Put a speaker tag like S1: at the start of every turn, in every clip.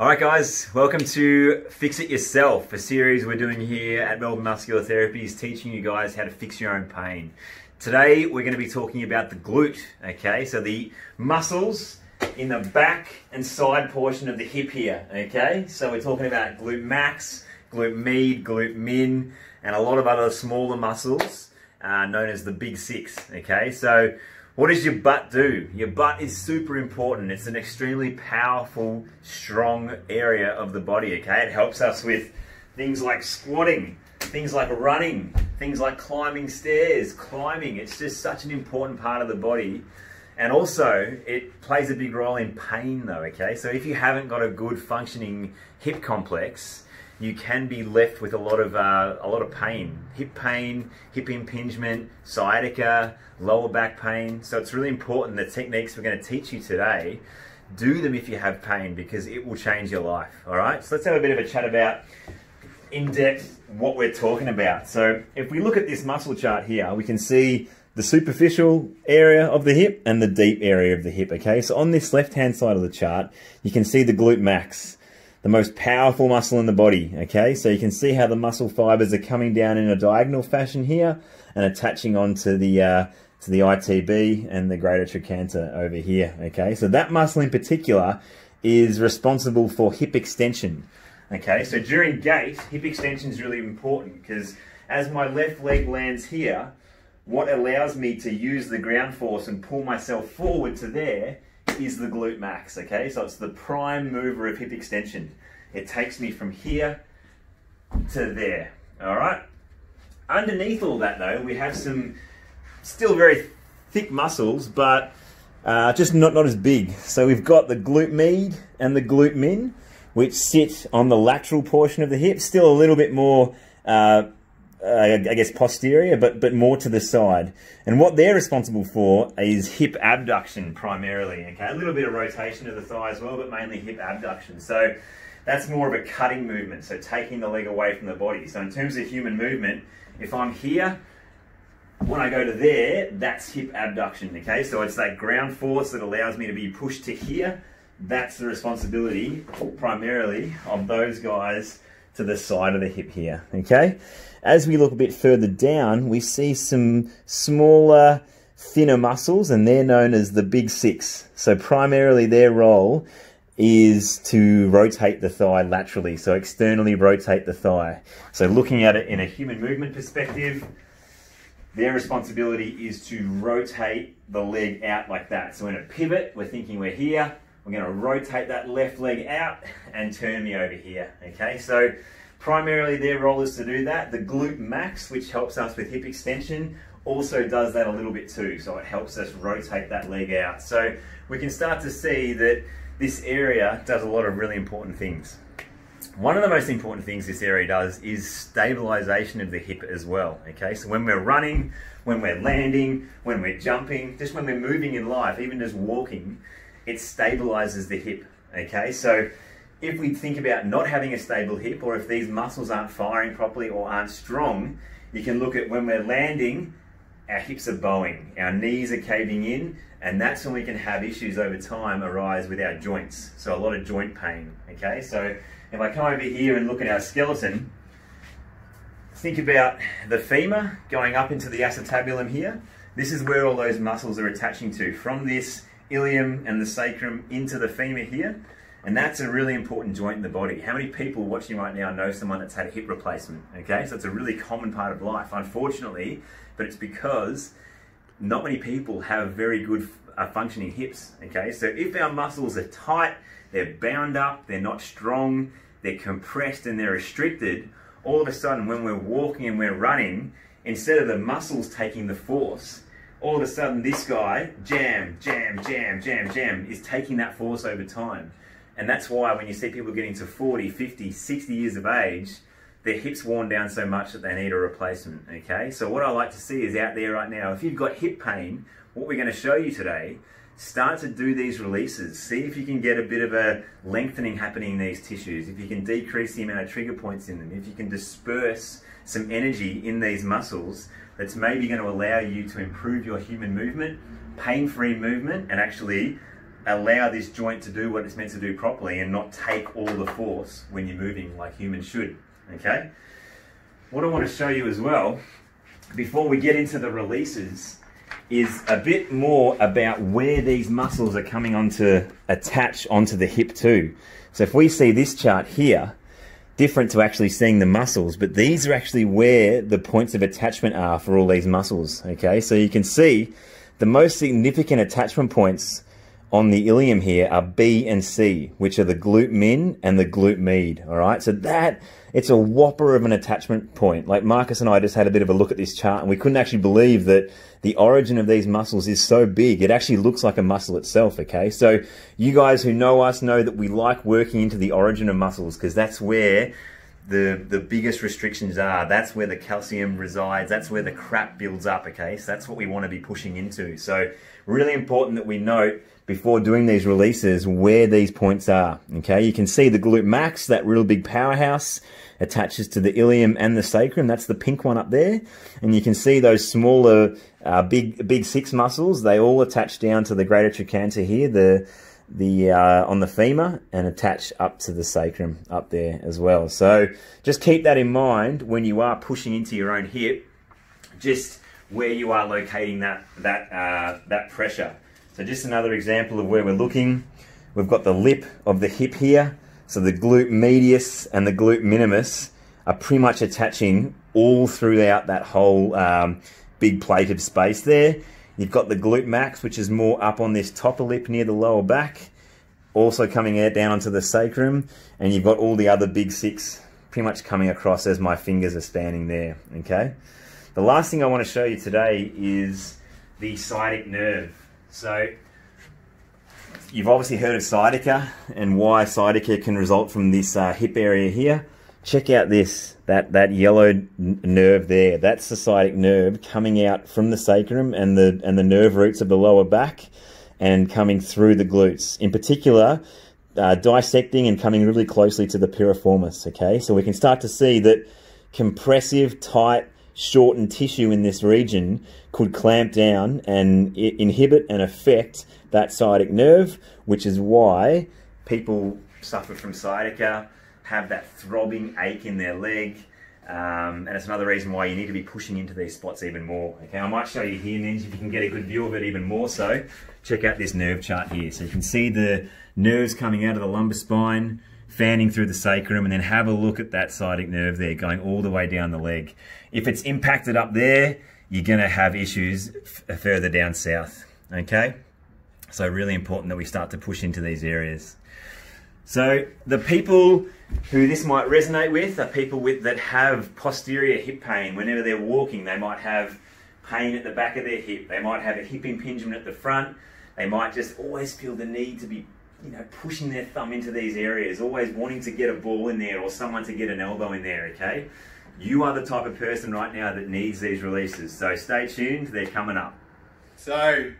S1: All right, guys, welcome to Fix It Yourself, a series we're doing here at Melbourne Muscular Therapies, teaching you guys how to fix your own pain. Today, we're going to be talking about the glute, okay? So the muscles in the back and side portion of the hip here, okay? So we're talking about glute max, glute med, glute min, and a lot of other smaller muscles uh, known as the big six, okay? So what does your butt do? Your butt is super important. It's an extremely powerful, strong area of the body, okay? It helps us with things like squatting, things like running, things like climbing stairs, climbing. It's just such an important part of the body. And also, it plays a big role in pain though, okay? So if you haven't got a good functioning hip complex, you can be left with a lot of uh, a lot of pain, hip pain, hip impingement, sciatica, lower back pain. So it's really important the techniques we're going to teach you today. Do them if you have pain because it will change your life. All right. So let's have a bit of a chat about in depth what we're talking about. So if we look at this muscle chart here, we can see the superficial area of the hip and the deep area of the hip. Okay. So on this left hand side of the chart, you can see the glute max the most powerful muscle in the body, okay? So you can see how the muscle fibers are coming down in a diagonal fashion here and attaching onto the, uh, to the ITB and the greater trochanter over here, okay? So that muscle in particular is responsible for hip extension, okay? So during gait, hip extension is really important because as my left leg lands here, what allows me to use the ground force and pull myself forward to there is the glute max, okay? So it's the prime mover of hip extension. It takes me from here to there, all right? Underneath all that though, we have some still very thick muscles, but uh, just not, not as big. So we've got the glute med and the glute min, which sit on the lateral portion of the hip, still a little bit more uh, Uh, I guess posterior, but but more to the side. And what they're responsible for is hip abduction primarily. Okay, a little bit of rotation of the thigh as well, but mainly hip abduction. So that's more of a cutting movement. So taking the leg away from the body. So in terms of human movement, if I'm here, when I go to there, that's hip abduction. Okay, so it's that ground force that allows me to be pushed to here. That's the responsibility primarily of those guys to the side of the hip here, okay? As we look a bit further down, we see some smaller, thinner muscles, and they're known as the big six. So primarily their role is to rotate the thigh laterally, so externally rotate the thigh. So looking at it in a human movement perspective, their responsibility is to rotate the leg out like that. So in a pivot, we're thinking we're here, we're going to rotate that left leg out and turn me over here. Okay, so primarily their role is to do that. The glute max, which helps us with hip extension, also does that a little bit too. So it helps us rotate that leg out. So we can start to see that this area does a lot of really important things. One of the most important things this area does is stabilization of the hip as well. Okay, so when we're running, when we're landing, when we're jumping, just when we're moving in life, even just walking, it stabilizes the hip. Okay, so if we think about not having a stable hip or if these muscles aren't firing properly or aren't strong, you can look at when we're landing, our hips are bowing, our knees are caving in, and that's when we can have issues over time arise with our joints. So a lot of joint pain, okay? So if I come over here and look at our skeleton, think about the femur going up into the acetabulum here. This is where all those muscles are attaching to. From this ilium and the sacrum into the femur here. And that's a really important joint in the body. How many people watching right now know someone that's had a hip replacement? Okay, so it's a really common part of life, unfortunately, but it's because not many people have very good uh, functioning hips. Okay, so if our muscles are tight, they're bound up, they're not strong, they're compressed and they're restricted, all of a sudden when we're walking and we're running, instead of the muscles taking the force, all of a sudden this guy, jam, jam, jam, jam, jam, is taking that force over time. And that's why when you see people getting to 40, 50, 60 years of age, their hips worn down so much that they need a replacement, okay? So what I like to see is out there right now, if you've got hip pain, what we're gonna show you today, start to do these releases. See if you can get a bit of a lengthening happening in these tissues, if you can decrease the amount of trigger points in them, if you can disperse some energy in these muscles, that's maybe going to allow you to improve your human movement, pain-free movement, and actually allow this joint to do what it's meant to do properly and not take all the force when you're moving like humans should, okay? What I want to show you as well, before we get into the releases, is a bit more about where these muscles are coming on to attach onto the hip too. So if we see this chart here, different to actually seeing the muscles, but these are actually where the points of attachment are for all these muscles, okay? So you can see the most significant attachment points on the ilium here are B and C, which are the glute min and the glute med. All right, so that it's a whopper of an attachment point. Like Marcus and I just had a bit of a look at this chart, and we couldn't actually believe that the origin of these muscles is so big. It actually looks like a muscle itself. Okay, so you guys who know us know that we like working into the origin of muscles because that's where the the biggest restrictions are. That's where the calcium resides. That's where the crap builds up. Okay, so that's what we want to be pushing into. So really important that we note before doing these releases where these points are. Okay, you can see the glute max, that real big powerhouse, attaches to the ilium and the sacrum. That's the pink one up there, and you can see those smaller, uh, big big six muscles. They all attach down to the greater trochanter here. The the uh, on the femur and attach up to the sacrum up there as well. So just keep that in mind when you are pushing into your own hip, just where you are locating that that uh, that pressure. So just another example of where we're looking. We've got the lip of the hip here. So the glute medius and the glute minimus are pretty much attaching all throughout that whole um, big plate of space there. You've got the glute max, which is more up on this top lip near the lower back, also coming out down onto the sacrum, and you've got all the other big six pretty much coming across as my fingers are spanning there, okay? The last thing I want to show you today is the sciatic nerve. So you've obviously heard of sciatica and why sciatica can result from this uh, hip area here. Check out this, that, that yellow nerve there. that sciatic nerve coming out from the sacrum and the, and the nerve roots of the lower back and coming through the glutes. In particular, uh, dissecting and coming really closely to the piriformis, okay? So we can start to see that compressive, tight, shortened tissue in this region could clamp down and inhibit and affect that sciatic nerve, which is why people suffer from sciatica, have that throbbing ache in their leg, um, and it's another reason why you need to be pushing into these spots even more. Okay, I might show you here, Ninja, if you can get a good view of it even more so. Check out this nerve chart here. So you can see the nerves coming out of the lumbar spine, fanning through the sacrum, and then have a look at that sciatic nerve there going all the way down the leg. If it's impacted up there, you're going to have issues further down south. Okay? So really important that we start to push into these areas. So the people who this might resonate with are people with that have posterior hip pain. Whenever they're walking, they might have pain at the back of their hip. They might have a hip impingement at the front. They might just always feel the need to be you know, pushing their thumb into these areas, always wanting to get a ball in there or someone to get an elbow in there, okay? You are the type of person right now that needs these releases. So stay tuned, they're coming up.
S2: So,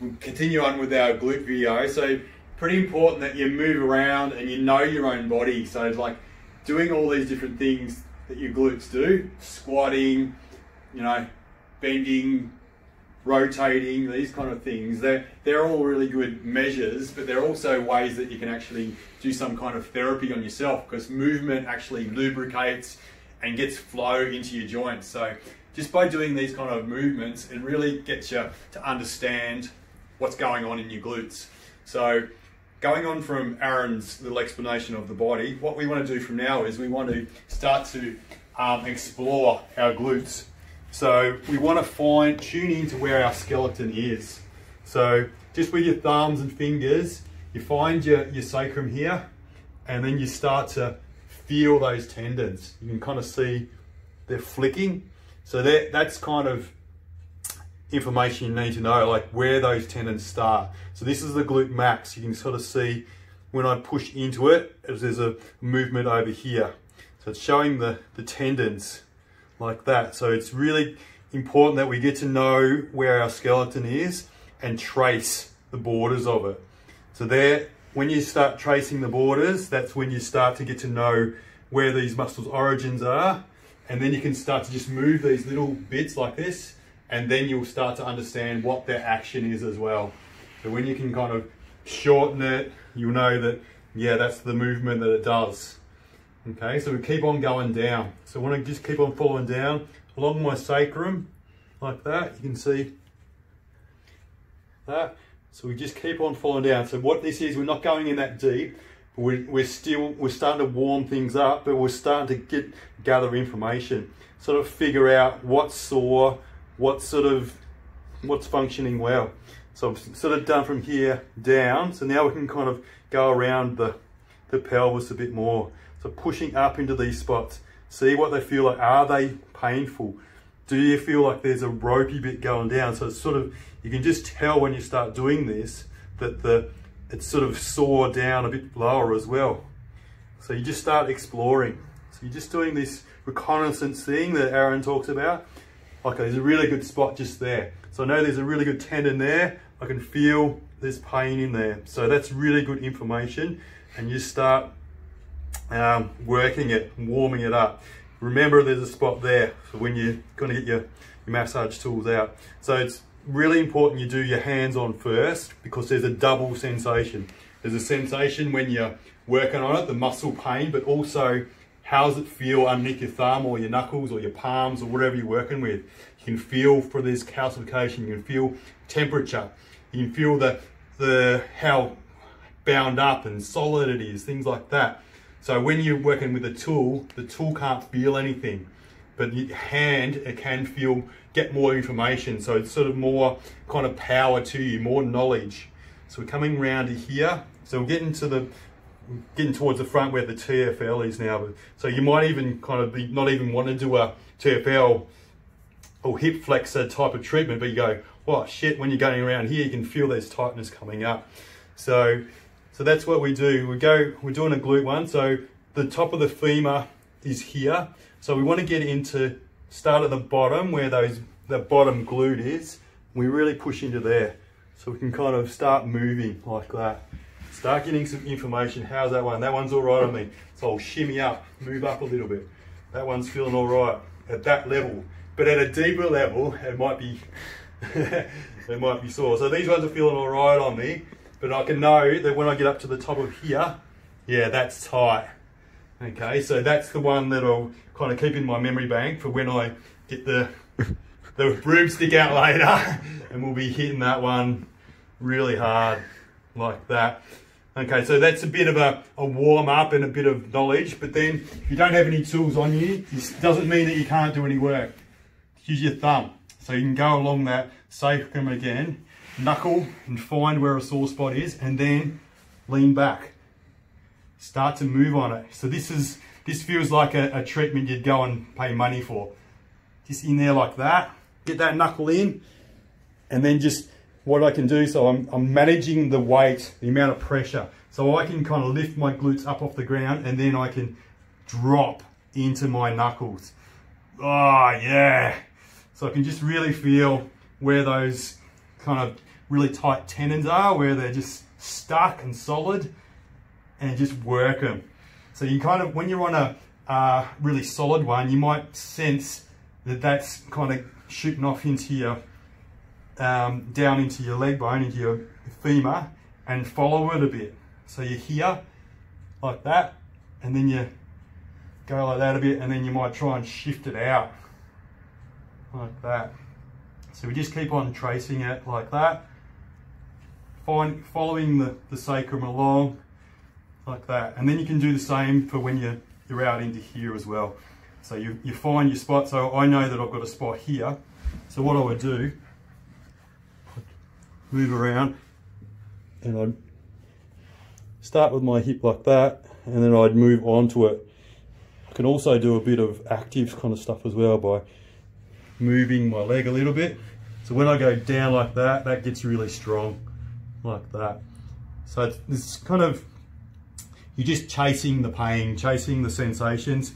S2: we'll continue on with our glute video. So, pretty important that you move around and you know your own body. So, like doing all these different things that your glutes do, squatting, you know, bending, rotating, these kind of things, they're, they're all really good measures, but they're also ways that you can actually do some kind of therapy on yourself because movement actually lubricates and gets flow into your joints. So just by doing these kind of movements, it really gets you to understand what's going on in your glutes. So going on from Aaron's little explanation of the body, what we want to do from now is we want to start to um, explore our glutes so we want to find, tune into where our skeleton is. So just with your thumbs and fingers, you find your, your sacrum here, and then you start to feel those tendons. You can kind of see they're flicking. So that, that's kind of information you need to know, like where those tendons start. So this is the glute max. You can sort of see when I push into it, there's a movement over here. So it's showing the, the tendons like that. So it's really important that we get to know where our skeleton is and trace the borders of it. So there, when you start tracing the borders, that's when you start to get to know where these muscles' origins are. And then you can start to just move these little bits like this, and then you'll start to understand what their action is as well. So when you can kind of shorten it, you'll know that, yeah, that's the movement that it does. Okay, so we keep on going down. So I want to just keep on following down along my sacrum, like that. You can see that. So we just keep on following down. So what this is, we're not going in that deep, we're, we're still, we're starting to warm things up, but we're starting to get, gather information, sort of figure out what's sore, what's sort of, what's functioning well. So I've sort of done from here down. So now we can kind of go around the, the pelvis a bit more. So pushing up into these spots, see what they feel like. Are they painful? Do you feel like there's a ropey bit going down? So it's sort of, you can just tell when you start doing this that the it's sort of sore down a bit lower as well. So you just start exploring. So you're just doing this reconnaissance thing that Aaron talks about. Okay, there's a really good spot just there. So I know there's a really good tendon there. I can feel there's pain in there. So that's really good information. And you start um, working it, warming it up. Remember there's a spot there for when you're gonna get your, your massage tools out. So it's really important you do your hands on first because there's a double sensation. There's a sensation when you're working on it, the muscle pain, but also how does it feel underneath your thumb or your knuckles or your palms or whatever you're working with. You can feel for this calcification, you can feel temperature, you can feel the, the how bound up and solid it is, things like that. So when you're working with a tool, the tool can't feel anything but your hand it can feel get more information so it's sort of more kind of power to you more knowledge so we're coming round to here so we're getting to the getting towards the front where the TFL is now so you might even kind of be not even want to do a TFL or hip flexor type of treatment but you go oh shit when you're going around here you can feel there's tightness coming up so so that's what we do we go we're doing a glute one so the top of the femur is here so we want to get into, start at the bottom where those the bottom glute is. We really push into there. So we can kind of start moving like that. Start getting some information. How's that one? That one's all right on me. So I'll shimmy up, move up a little bit. That one's feeling all right at that level. But at a deeper level, it might be, it might be sore. So these ones are feeling all right on me, but I can know that when I get up to the top of here, yeah, that's tight. Okay, so that's the one that I'll kind of keep in my memory bank for when I get the the broomstick out later and we'll be hitting that one really hard like that. Okay, so that's a bit of a, a warm up and a bit of knowledge, but then if you don't have any tools on you, this doesn't mean that you can't do any work. Use your thumb. So you can go along that sacrum again, knuckle and find where a sore spot is, and then lean back start to move on it. So this is this feels like a, a treatment you'd go and pay money for. Just in there like that, get that knuckle in, and then just what I can do, so I'm, I'm managing the weight, the amount of pressure. So I can kind of lift my glutes up off the ground and then I can drop into my knuckles. Oh yeah. So I can just really feel where those kind of really tight tendons are, where they're just stuck and solid and just work them. So you kind of, when you're on a uh, really solid one, you might sense that that's kind of shooting off into your, um, down into your leg bone, into your femur, and follow it a bit. So you're here, like that, and then you go like that a bit, and then you might try and shift it out, like that. So we just keep on tracing it like that, Find, following the, the sacrum along, like that. And then you can do the same for when you're, you're out into here as well. So you, you find your spot. So I know that I've got a spot here. So what I would do, move around and I'd start with my hip like that and then I'd move onto it. I can also do a bit of active kind of stuff as well by moving my leg a little bit. So when I go down like that, that gets really strong like that. So it's, it's kind of you're just chasing the pain, chasing the sensations,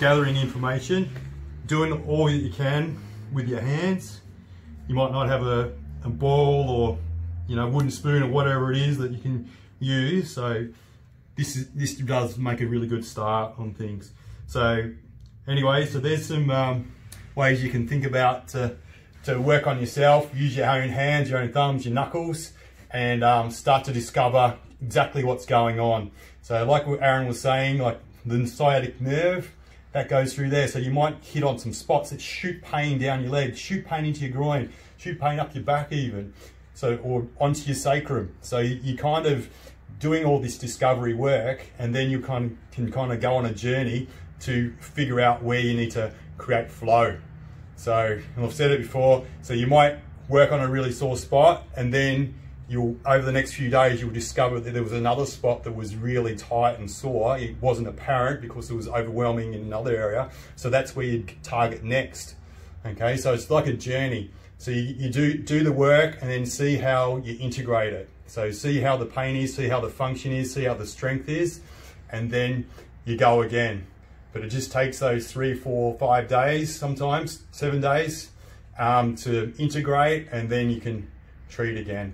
S2: gathering information, doing all that you can with your hands. You might not have a, a ball or you know wooden spoon or whatever it is that you can use. So this is this does make a really good start on things. So anyway, so there's some um, ways you can think about to, to work on yourself. Use your own hands, your own thumbs, your knuckles, and um, start to discover exactly what's going on. So like what Aaron was saying, like the sciatic nerve, that goes through there. So you might hit on some spots that shoot pain down your leg, shoot pain into your groin, shoot pain up your back even, so or onto your sacrum. So you, you kind of doing all this discovery work and then you can, can kind of go on a journey to figure out where you need to create flow. So I've said it before, so you might work on a really sore spot and then you'll over the next few days you'll discover that there was another spot that was really tight and sore it wasn't apparent because it was overwhelming in another area so that's where you'd target next okay so it's like a journey so you, you do do the work and then see how you integrate it so see how the pain is see how the function is see how the strength is and then you go again but it just takes those three four five days sometimes seven days um, to integrate and then you can treat again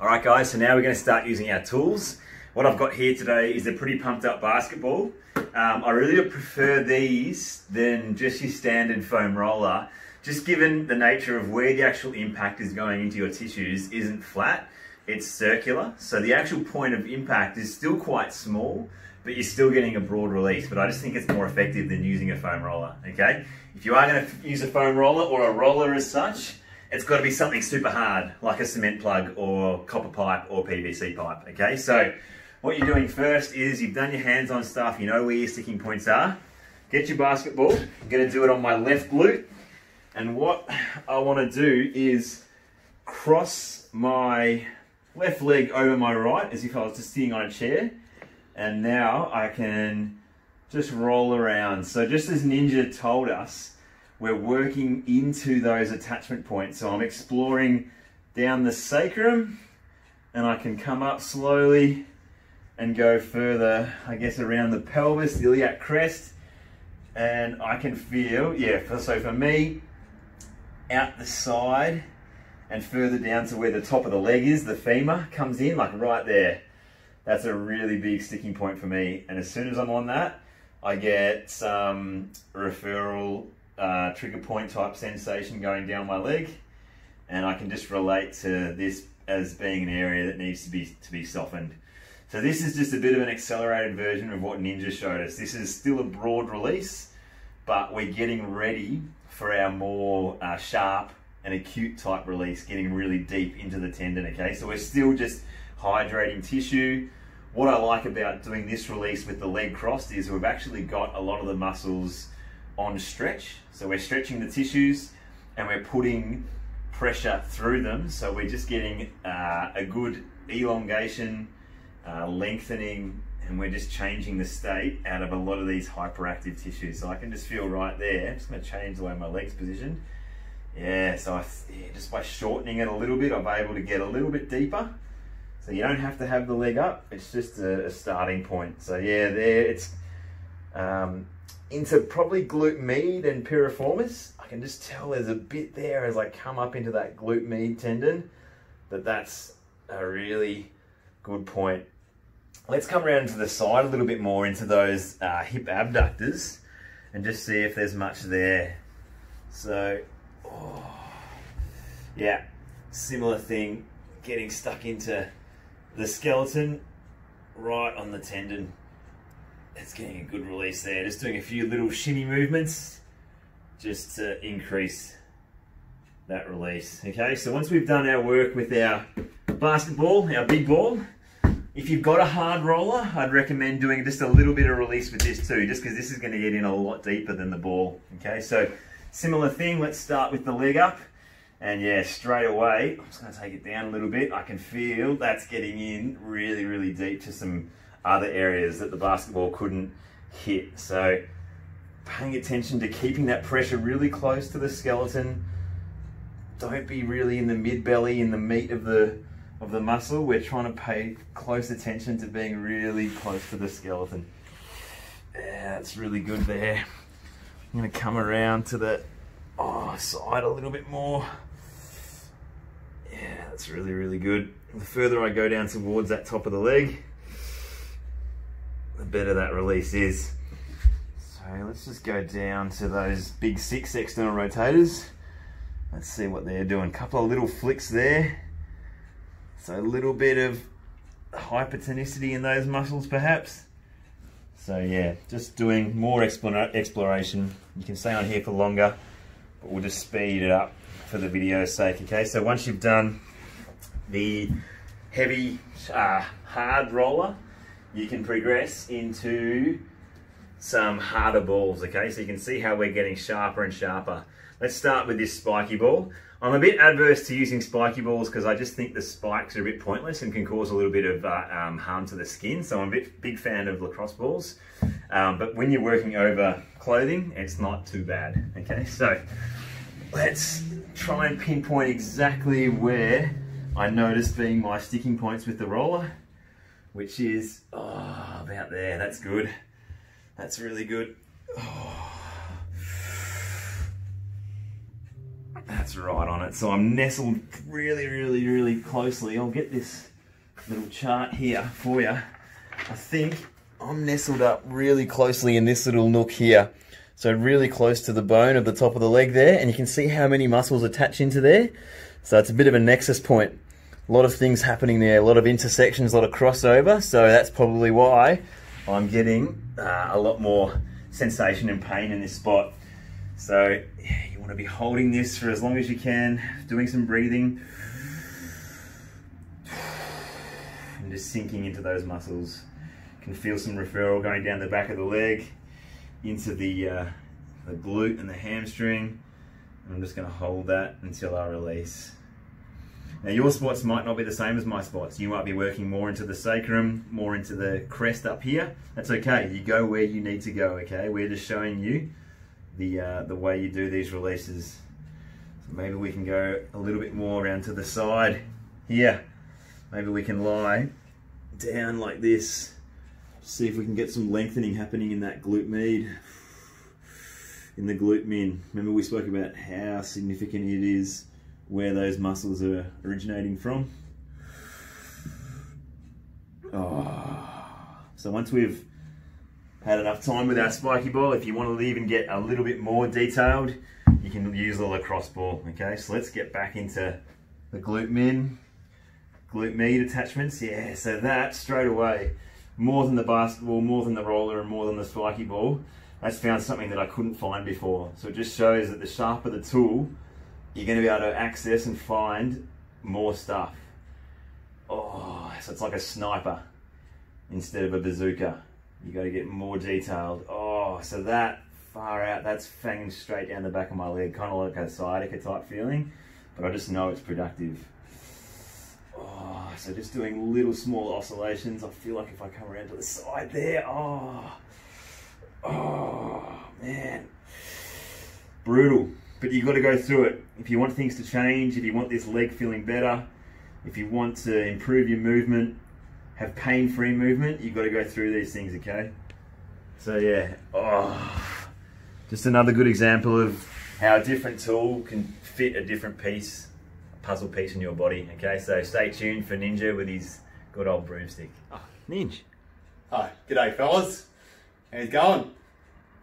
S1: All right, guys, so now we're going to start using our tools. What I've got here today is a pretty pumped up basketball. Um, I really prefer these than just your standard foam roller, just given the nature of where the actual impact is going into your tissues isn't flat, it's circular. So the actual point of impact is still quite small, but you're still getting a broad release. But I just think it's more effective than using a foam roller, okay? If you are going to use a foam roller or a roller as such, it's got to be something super hard, like a cement plug or copper pipe or PVC pipe, okay? So what you're doing first is you've done your hands-on stuff, you know where your sticking points are. Get your basketball, I'm gonna do it on my left glute. And what I wanna do is cross my left leg over my right as if I was just sitting on a chair. And now I can just roll around. So just as Ninja told us, we're working into those attachment points. So I'm exploring down the sacrum and I can come up slowly and go further, I guess, around the pelvis, the iliac crest. And I can feel, yeah, so for me, out the side and further down to where the top of the leg is, the femur comes in, like right there. That's a really big sticking point for me. And as soon as I'm on that, I get some referral uh, trigger point type sensation going down my leg, and I can just relate to this as being an area that needs to be to be softened. So this is just a bit of an accelerated version of what Ninja showed us. This is still a broad release, but we're getting ready for our more uh, sharp and acute type release, getting really deep into the tendon, okay? So we're still just hydrating tissue. What I like about doing this release with the leg crossed is we've actually got a lot of the muscles on stretch. So we're stretching the tissues and we're putting pressure through them. So we're just getting uh, a good elongation, uh, lengthening, and we're just changing the state out of a lot of these hyperactive tissues. So I can just feel right there. I'm just gonna change the way my leg's positioned. Yeah, so I, yeah, just by shortening it a little bit, I'm able to get a little bit deeper. So you don't have to have the leg up. It's just a, a starting point. So yeah, there it's um, into probably glute med and piriformis. I can just tell there's a bit there as I come up into that glute med tendon, that that's a really good point. Let's come around to the side a little bit more into those uh, hip abductors and just see if there's much there. So, oh, yeah, similar thing, getting stuck into the skeleton right on the tendon it's getting a good release there. Just doing a few little shimmy movements just to increase that release. Okay, so once we've done our work with our basketball, our big ball, if you've got a hard roller, I'd recommend doing just a little bit of release with this too, just because this is going to get in a lot deeper than the ball. Okay, so similar thing, let's start with the leg up. And yeah, straight away, I'm just going to take it down a little bit. I can feel that's getting in really, really deep to some other areas that the basketball couldn't hit. So paying attention to keeping that pressure really close to the skeleton. Don't be really in the mid belly, in the meat of the of the muscle. We're trying to pay close attention to being really close to the skeleton. Yeah, that's really good there. I'm gonna come around to the oh, side a little bit more. Yeah, that's really, really good. The further I go down towards that top of the leg, the better that release is. So let's just go down to those big six external rotators Let's see what they're doing. Couple of little flicks there. So a little bit of hypertonicity in those muscles perhaps. So yeah, just doing more exploration. You can stay on here for longer, but we'll just speed it up for the video's sake, okay? So once you've done the heavy, uh, hard roller, you can progress into some harder balls, okay? So you can see how we're getting sharper and sharper. Let's start with this spiky ball. I'm a bit adverse to using spiky balls because I just think the spikes are a bit pointless and can cause a little bit of uh, um, harm to the skin. So I'm a bit big fan of lacrosse balls. Um, but when you're working over clothing, it's not too bad. Okay, so let's try and pinpoint exactly where I noticed being my sticking points with the roller, which is oh, about there. That's good. That's really good. Oh. That's right on it. So I'm nestled really, really, really closely. I'll get this little chart here for you. I think I'm nestled up really closely in this little nook here. So really close to the bone of the top of the leg there. And you can see how many muscles attach into there. So it's a bit of a nexus point. A lot of things happening there, a lot of intersections, a lot of crossover. So that's probably why I'm getting uh, a lot more sensation and pain in this spot. So you want to be holding this for as long as you can, doing some breathing. And just sinking into those muscles. You can feel some referral going down the back of the leg, into the, uh, the glute and the hamstring. And I'm just going to hold that until I release. Now your spots might not be the same as my spots. You might be working more into the sacrum, more into the crest up here. That's okay. You go where you need to go, okay? We're just showing you the, uh, the way you do these releases. So maybe we can go a little bit more around to the side here. Maybe we can lie down like this. See if we can get some lengthening happening in that glute med, in the glute min. Remember we spoke about how significant it is where those muscles are originating from. Oh. So once we've had enough time with our spiky ball. If you want to even get a little bit more detailed, you can use the lacrosse ball. Okay, so let's get back into the glute min, glute med attachments. Yeah, so that straight away, more than the basketball, more than the roller, and more than the spiky ball, that's found something that I couldn't find before. So it just shows that the sharper the tool, you're going to be able to access and find more stuff. Oh, so it's like a sniper instead of a bazooka you got to get more detailed. Oh, so that far out, that's fanging straight down the back of my leg, kind of like a sciatica type feeling, but I just know it's productive. Oh, so just doing little small oscillations. I feel like if I come around to the side there, oh, oh, man, brutal. But you've got to go through it. If you want things to change, if you want this leg feeling better, if you want to improve your movement, have pain-free movement, you've got to go through these things, okay? So yeah, oh, just another good example of how a different tool can fit a different piece, a puzzle piece in your body, okay? So stay tuned for Ninja with his good old broomstick. Oh, Ninja.
S2: Hi, g'day fellas. How's it going?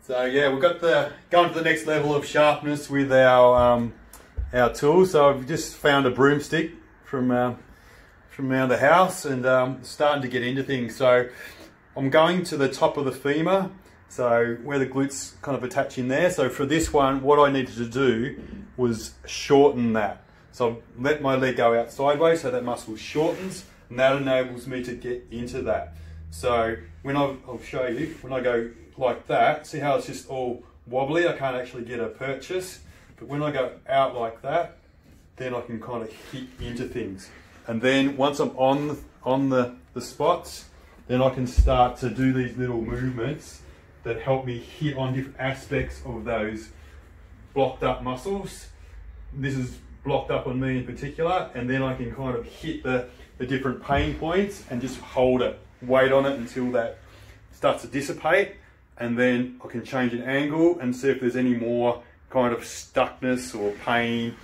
S2: So yeah, we've got the going to the next level of sharpness with our um, our tool. So I've just found a broomstick from uh, from around the house and um, starting to get into things. So I'm going to the top of the femur, so where the glutes kind of attach in there. So for this one, what I needed to do was shorten that. So I've let my leg go out sideways so that muscle shortens and that enables me to get into that. So when I, I'll show you, when I go like that, see how it's just all wobbly, I can't actually get a purchase. But when I go out like that, then I can kind of hit into things. And then once I'm on, on the, the spots, then I can start to do these little movements that help me hit on different aspects of those blocked up muscles. This is blocked up on me in particular, and then I can kind of hit the, the different pain points and just hold it, wait on it until that starts to dissipate, and then I can change an angle and see if there's any more kind of stuckness or pain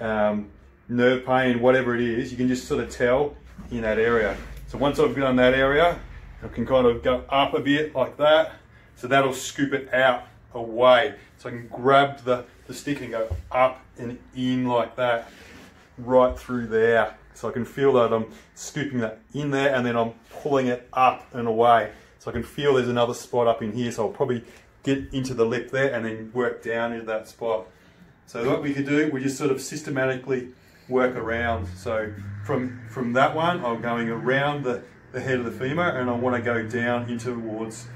S2: um, nerve pain, whatever it is, you can just sort of tell in that area. So once I've done that area, I can kind of go up a bit like that. So that'll scoop it out away. So I can grab the, the stick and go up and in like that, right through there. So I can feel that I'm scooping that in there and then I'm pulling it up and away. So I can feel there's another spot up in here. So I'll probably get into the lip there and then work down into that spot. So what we could do, we just sort of systematically work around. So from, from that one, I'm going around the, the head of the femur and I want to go down into towards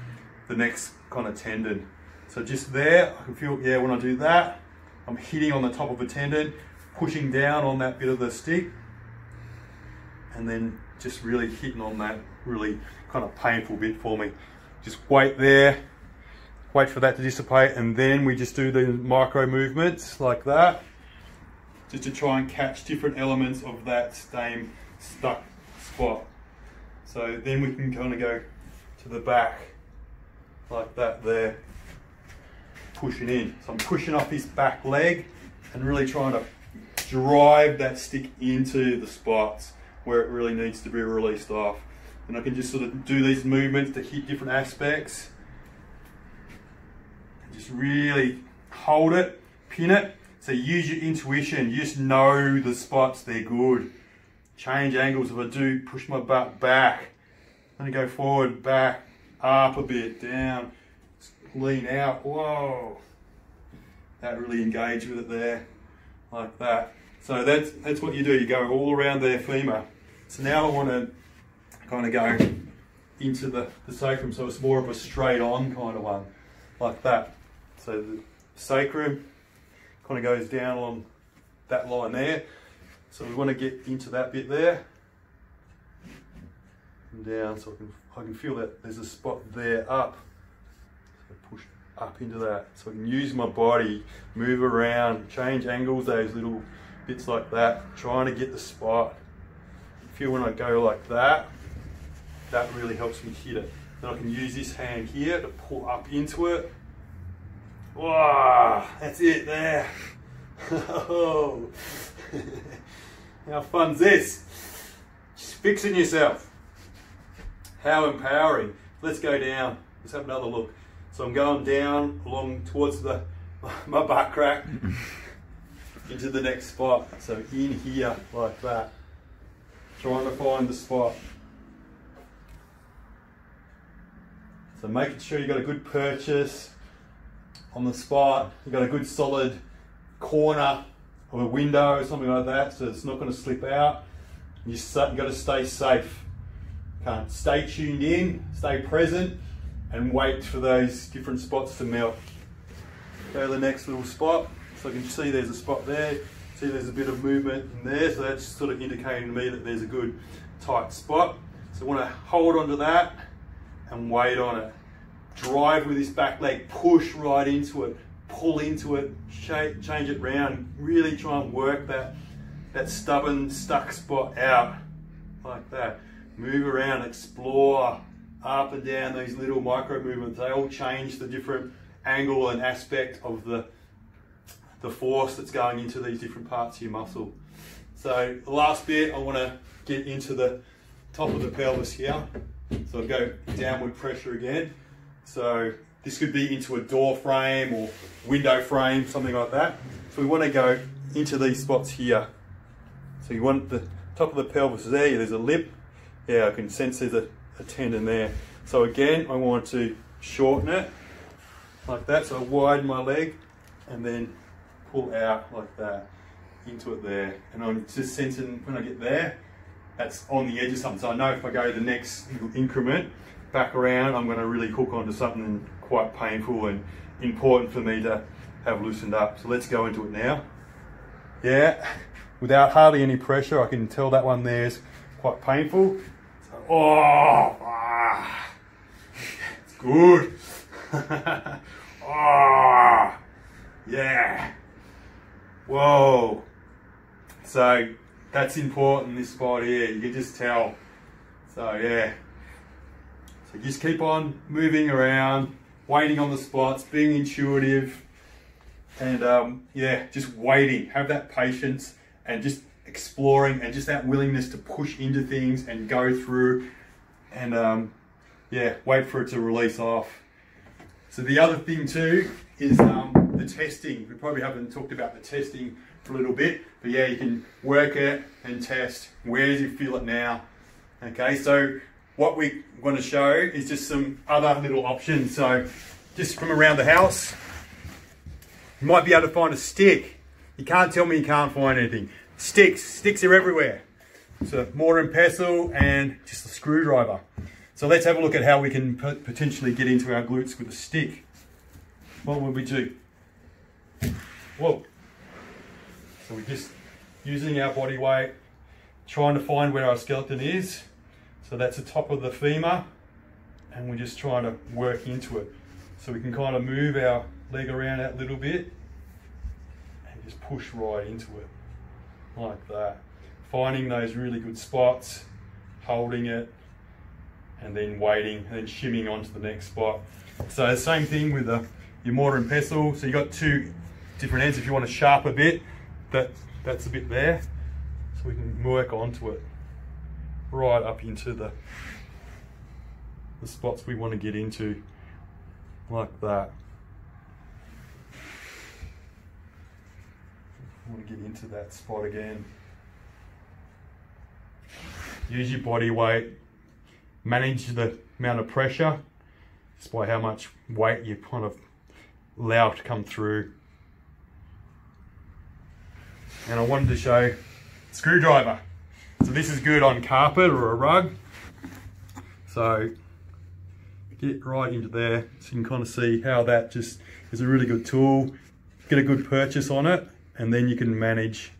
S2: the next kind of tendon. So just there, I can feel, yeah, when I do that, I'm hitting on the top of a tendon, pushing down on that bit of the stick, and then just really hitting on that really kind of painful bit for me. Just wait there, wait for that to dissipate, and then we just do the micro movements like that, just to try and catch different elements of that same stuck spot. So then we can kind of go to the back like that there, pushing in. So I'm pushing off his back leg and really trying to drive that stick into the spots where it really needs to be released off. And I can just sort of do these movements to hit different aspects. And just really hold it, pin it. So use your intuition, you just know the spots, they're good. Change angles, if I do, push my butt back. Then go forward, back, up a bit, down, lean out, whoa. That really engage with it there, like that. So that's, that's what you do, you go all around their femur. So now I want to kind of go into the, the sacrum, so it's more of a straight on kind of one, like that. So the sacrum kind of goes down along that line there. So we want to get into that bit there and down so I can, I can feel that there's a spot there up. So push up into that so I can use my body, move around, change angles, those little bits like that, trying to get the spot. Feel when I go like that, that really helps me hit it. Then I can use this hand here to pull up into it. Wow, that's it there. Oh, how fun's this? Just fixing yourself. How empowering. Let's go down. Let's have another look. So I'm going down along towards the my butt crack into the next spot. So in here like that. Trying to find the spot. So making sure you got a good purchase on the spot. You've got a good solid corner of a window or something like that, so it's not going to slip out. You have got to stay safe. Can't stay tuned in, stay present, and wait for those different spots to melt. Go to the next little spot. So I can see there's a spot there. See there's a bit of movement in there, so that's sort of indicating to me that there's a good tight spot. So I want to hold onto that and wait on it. Drive with this back leg, push right into it, pull into it, change it round, really try and work that, that stubborn, stuck spot out like that. Move around, explore up and down these little micro movements. They all change the different angle and aspect of the, the force that's going into these different parts of your muscle. So the last bit, I want to get into the top of the pelvis here. So I go downward pressure again. So this could be into a door frame or window frame, something like that. So we want to go into these spots here. So you want the top of the pelvis there, there's a lip. Yeah, I can sense there's a, a tendon there. So again, I want to shorten it like that. So I widen my leg and then pull out like that into it there. And I'm just sensing when I get there, that's on the edge of something. So I know if I go the next increment back around, I'm going to really hook onto something quite painful and important for me to have loosened up. So let's go into it now. Yeah, without hardly any pressure, I can tell that one there is quite painful. So, oh, ah, it's good. oh, yeah. Whoa. So that's important, this spot here. You can just tell. So yeah. So just keep on moving around, waiting on the spots, being intuitive, and um, yeah, just waiting. Have that patience and just exploring and just that willingness to push into things and go through and um, yeah, wait for it to release off. So the other thing too is um, the testing. We probably haven't talked about the testing for a little bit, but yeah, you can work it and test. Where does it feel it now? Okay, so what we want to show is just some other little options. So just from around the house, you might be able to find a stick. You can't tell me you can't find anything. Sticks, sticks are everywhere. So mortar and pestle and just a screwdriver. So let's have a look at how we can potentially get into our glutes with a stick. What would we do? Whoa. So we're just using our body weight, trying to find where our skeleton is. So that's the top of the femur and we're just trying to work into it. So we can kind of move our leg around that little bit and just push right into it like that. Finding those really good spots, holding it, and then waiting, and then shimming onto the next spot. So the same thing with the, your mortar and pestle. So you got two different ends. If you want a bit, that that's a bit there. So we can work onto it right up into the, the spots we want to get into, like that. I want to get into that spot again. Use your body weight, manage the amount of pressure just by how much weight you kind of allow to come through. And I wanted to show screwdriver. So this is good on carpet or a rug. So get right into there so you can kind of see how that just is a really good tool. Get a good purchase on it and then you can manage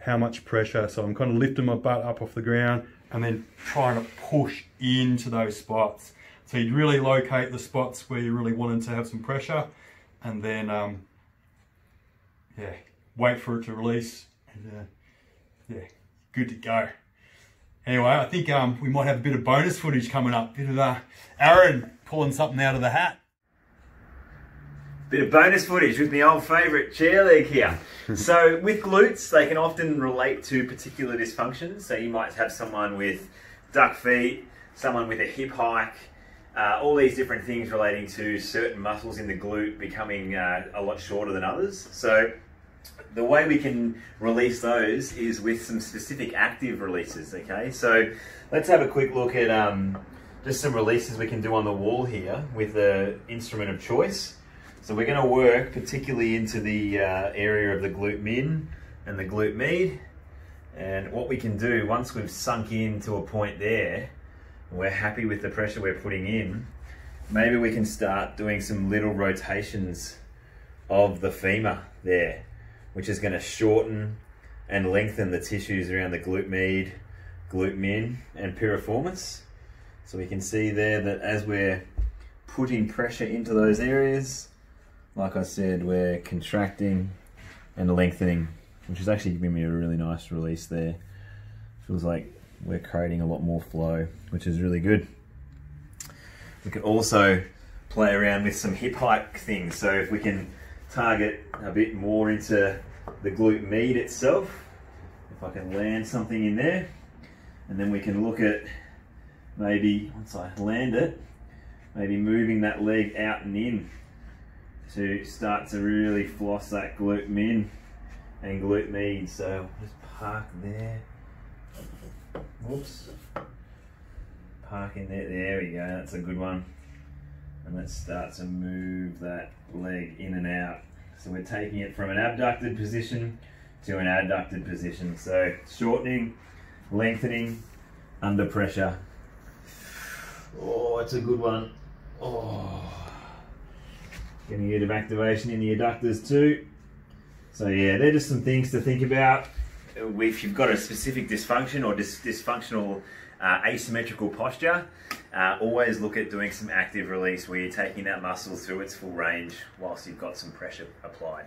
S2: how much pressure. So I'm kind of lifting my butt up off the ground and then trying to push into those spots. So you'd really locate the spots where you really wanted to have some pressure and then, um, yeah, wait for it to release and uh, yeah, good to go. Anyway, I think um, we might have a bit of bonus footage coming up. Bit of uh, Aaron pulling something out of the hat.
S1: Bit of bonus footage with my old favourite chair leg here. so with glutes, they can often relate to particular dysfunctions. So you might have someone with duck feet, someone with a hip hike, uh, all these different things relating to certain muscles in the glute becoming uh, a lot shorter than others. So the way we can release those is with some specific active releases, okay? So let's have a quick look at um, just some releases we can do on the wall here with the instrument of choice. So we're going to work particularly into the uh, area of the glute min and the glute med. And what we can do once we've sunk in to a point there, we're happy with the pressure we're putting in, maybe we can start doing some little rotations of the femur there, which is going to shorten and lengthen the tissues around the glute med, glute min, and piriformis. So we can see there that as we're putting pressure into those areas, like I said, we're contracting and lengthening, which is actually giving me a really nice release there. Feels like we're creating a lot more flow, which is really good. We can also play around with some hip hike things. So if we can target a bit more into the glute med itself, if I can land something in there, and then we can look at maybe, once I land it, maybe moving that leg out and in to start to really floss that glute min and glute med. So just park there. Whoops. Park in there. There we go. That's a good one. And let's start to move that leg in and out. So we're taking it from an abducted position to an adducted position. So shortening, lengthening, under pressure. Oh, it's a good one. Oh. Getting a bit of activation in the adductors too. So yeah, they're just some things to think about. If you've got a specific dysfunction or dis dysfunctional uh, asymmetrical posture, uh, always look at doing some active release where you're taking that muscle through its full range whilst you've got some pressure applied.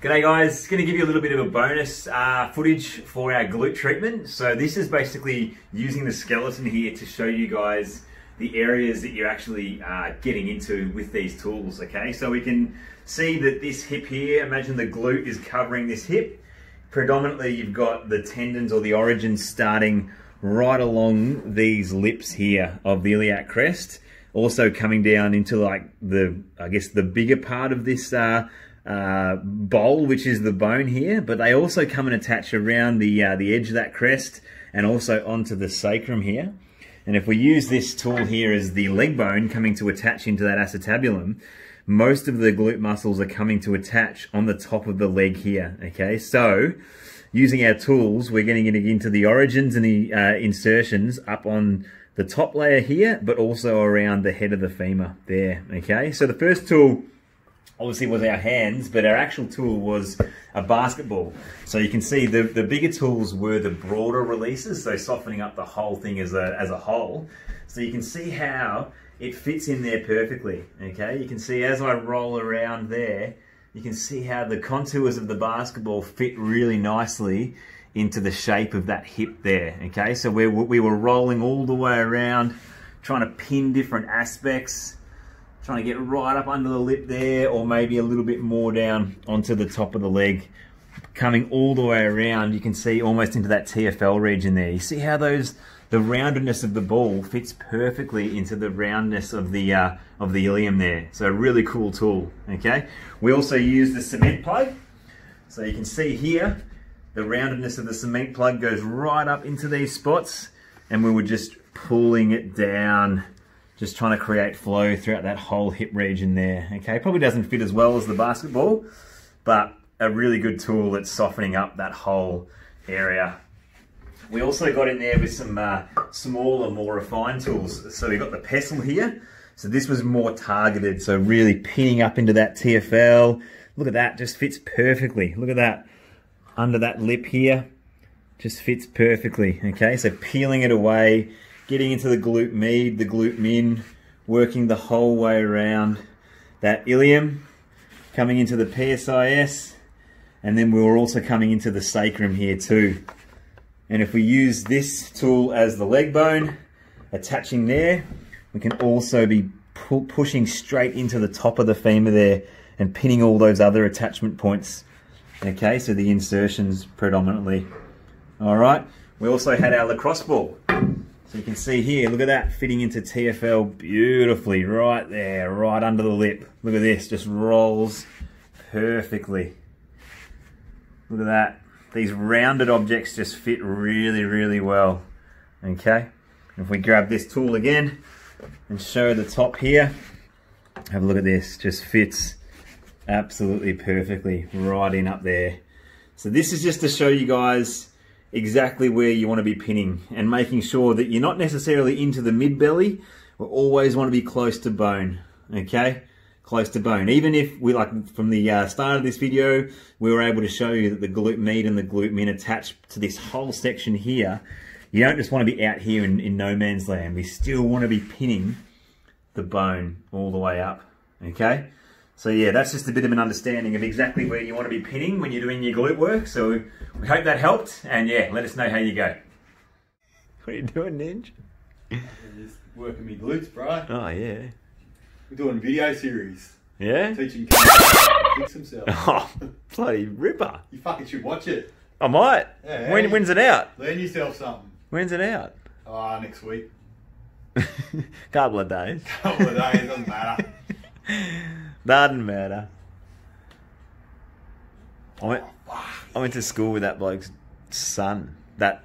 S1: G'day guys, going to give you a little bit of a bonus uh, footage for our glute treatment. So this is basically using the skeleton here to show you guys the areas that you're actually uh, getting into with these tools, okay? So we can see that this hip here, imagine the glute is covering this hip. Predominantly you've got the tendons or the origins starting right along these lips here of the iliac crest, also coming down into like the, I guess the bigger part of this uh, uh, bowl, which is the bone here, but they also come and attach around the, uh, the edge of that crest and also onto the sacrum here. And if we use this tool here as the leg bone coming to attach into that acetabulum, most of the glute muscles are coming to attach on the top of the leg here, okay? So, using our tools, we're getting into the origins and the uh, insertions up on the top layer here, but also around the head of the femur there, okay? So the first tool obviously was our hands, but our actual tool was a basketball. So you can see the, the bigger tools were the broader releases, so softening up the whole thing as a, as a whole. So you can see how it fits in there perfectly, okay? You can see as I roll around there, you can see how the contours of the basketball fit really nicely into the shape of that hip there, okay? So we, we were rolling all the way around, trying to pin different aspects, trying to get right up under the lip there, or maybe a little bit more down onto the top of the leg. Coming all the way around, you can see almost into that TFL region there. You see how those the roundedness of the ball fits perfectly into the roundness of the uh, of the ilium there. So really cool tool. Okay. We also use the cement plug. So you can see here, the roundedness of the cement plug goes right up into these spots, and we were just pulling it down, just trying to create flow throughout that whole hip region there. Okay. Probably doesn't fit as well as the basketball, but a really good tool at softening up that whole area we also got in there with some uh, smaller, more refined tools. So we got the pestle here. So this was more targeted, so really pinning up into that TFL. Look at that, just fits perfectly. Look at that, under that lip here, just fits perfectly, okay? So peeling it away, getting into the glute med, the glute min, working the whole way around that ilium, coming into the PSIS, and then we were also coming into the sacrum here too. And if we use this tool as the leg bone, attaching there, we can also be pu pushing straight into the top of the femur there and pinning all those other attachment points. Okay, so the insertions predominantly. All right, we also had our lacrosse ball. So you can see here, look at that, fitting into TFL beautifully, right there, right under the lip. Look at this, just rolls perfectly. Look at that these rounded objects just fit really, really well. Okay, if we grab this tool again and show the top here, have a look at this, just fits absolutely perfectly right in up there. So this is just to show you guys exactly where you want to be pinning and making sure that you're not necessarily into the mid belly, we always want to be close to bone, okay? close to bone. Even if we like from the uh, start of this video, we were able to show you that the glute med and the glute min attached to this whole section here. You don't just want to be out here in, in no man's land. We still want to be pinning the bone all the way up. Okay. So yeah, that's just a bit of an understanding of exactly where you want to be pinning when you're doing your glute work. So we hope that helped. And yeah, let us know how you go. What are you doing, Ninja?
S2: Just working me glutes, bro.
S1: Oh yeah.
S2: We're doing video series.
S1: Yeah?
S2: Teaching kids to fix themselves.
S1: Oh, bloody ripper.
S2: You fucking should watch it.
S1: I might.
S2: Yeah,
S1: when,
S2: yeah.
S1: when's it out?
S2: Learn yourself something.
S1: When's it out?
S2: Ah, next week.
S1: Couple of days.
S2: Couple of days, doesn't matter.
S1: Doesn't matter. I went, I went to school with that bloke's son. That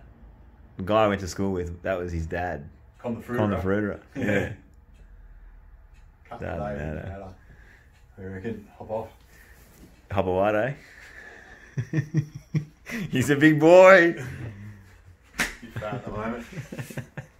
S1: guy I went to school with, that was his dad.
S2: Con the fruit.
S1: Con the Fruiterer. Yeah.
S2: Couple
S1: Doesn't
S2: days,
S1: matter.
S2: matter. I reckon, hop off.
S1: Hop eh? He's a big boy.
S2: He's fat at the moment.